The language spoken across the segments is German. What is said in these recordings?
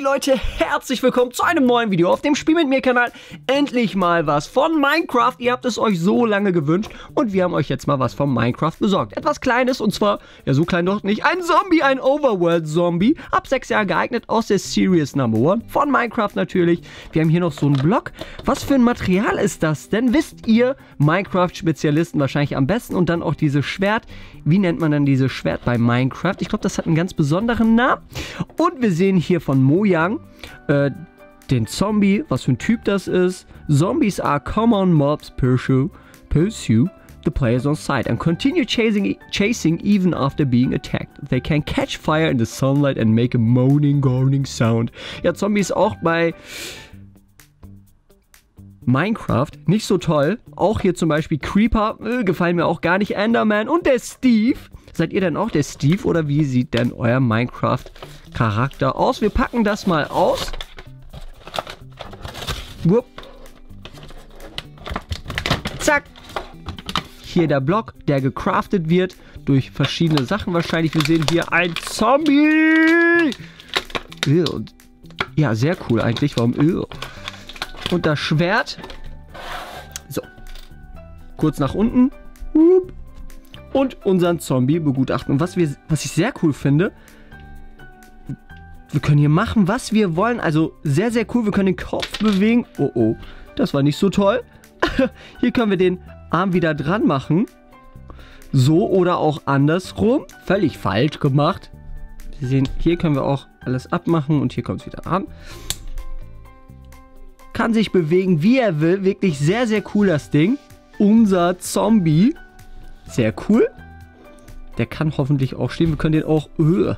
Leute, herzlich willkommen zu einem neuen Video auf dem Spiel mit mir Kanal. Endlich mal was von Minecraft. Ihr habt es euch so lange gewünscht und wir haben euch jetzt mal was von Minecraft besorgt. Etwas Kleines und zwar, ja so klein doch nicht, ein Zombie, ein Overworld-Zombie. Ab sechs Jahre geeignet aus der Series Number One von Minecraft natürlich. Wir haben hier noch so einen Block. Was für ein Material ist das denn? Wisst ihr, Minecraft-Spezialisten wahrscheinlich am besten und dann auch dieses Schwert. Wie nennt man dann dieses Schwert bei Minecraft? Ich glaube, das hat einen ganz besonderen Namen. Und wir sehen hier von Mojang äh, den Zombie, was für ein Typ das ist. Zombies are common mobs pursue, pursue the players on site and continue chasing, chasing even after being attacked. They can catch fire in the sunlight and make a moaning, groaning sound. Ja, Zombies auch bei Minecraft nicht so toll. Auch hier zum Beispiel Creeper, äh, gefallen mir auch gar nicht. Enderman und der Steve. Seid ihr denn auch der Steve oder wie sieht denn euer Minecraft-Charakter aus? Wir packen das mal aus. Wupp. Zack. Hier der Block, der gecraftet wird durch verschiedene Sachen wahrscheinlich. Wir sehen hier ein Zombie. Ja, sehr cool eigentlich. Warum? Und das Schwert. So. Kurz nach unten. Und unseren Zombie begutachten. Und was, wir, was ich sehr cool finde, wir können hier machen, was wir wollen. Also sehr, sehr cool. Wir können den Kopf bewegen. Oh, oh. Das war nicht so toll. hier können wir den Arm wieder dran machen. So oder auch andersrum. Völlig falsch gemacht. Sie sehen, hier können wir auch alles abmachen und hier kommt es wieder an kann sich bewegen, wie er will. Wirklich sehr, sehr cool das Ding. Unser Zombie. Sehr cool. Der kann hoffentlich auch stehen. Wir können den auch... Uh,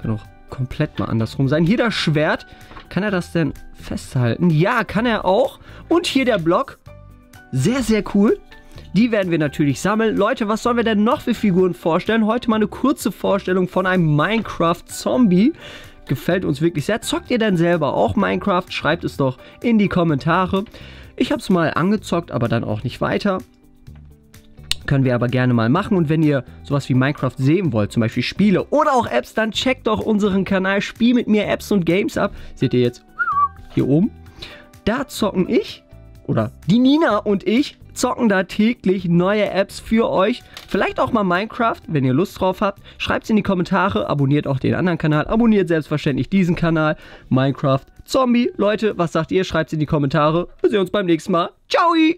kann auch komplett mal andersrum sein. Hier das Schwert. Kann er das denn festhalten? Ja, kann er auch. Und hier der Block. Sehr, sehr cool. Die werden wir natürlich sammeln. Leute, was sollen wir denn noch für Figuren vorstellen? Heute mal eine kurze Vorstellung von einem Minecraft-Zombie gefällt uns wirklich sehr. Zockt ihr denn selber auch Minecraft? Schreibt es doch in die Kommentare. Ich habe es mal angezockt, aber dann auch nicht weiter. Können wir aber gerne mal machen. Und wenn ihr sowas wie Minecraft sehen wollt, zum Beispiel Spiele oder auch Apps, dann checkt doch unseren Kanal Spiel mit mir Apps und Games ab. Seht ihr jetzt hier oben. Da zocken ich oder die Nina und ich zocken da täglich neue Apps für euch. Vielleicht auch mal Minecraft, wenn ihr Lust drauf habt. Schreibt es in die Kommentare, abonniert auch den anderen Kanal, abonniert selbstverständlich diesen Kanal, Minecraft Zombie. Leute, was sagt ihr? Schreibt es in die Kommentare. Wir sehen uns beim nächsten Mal. Ciao!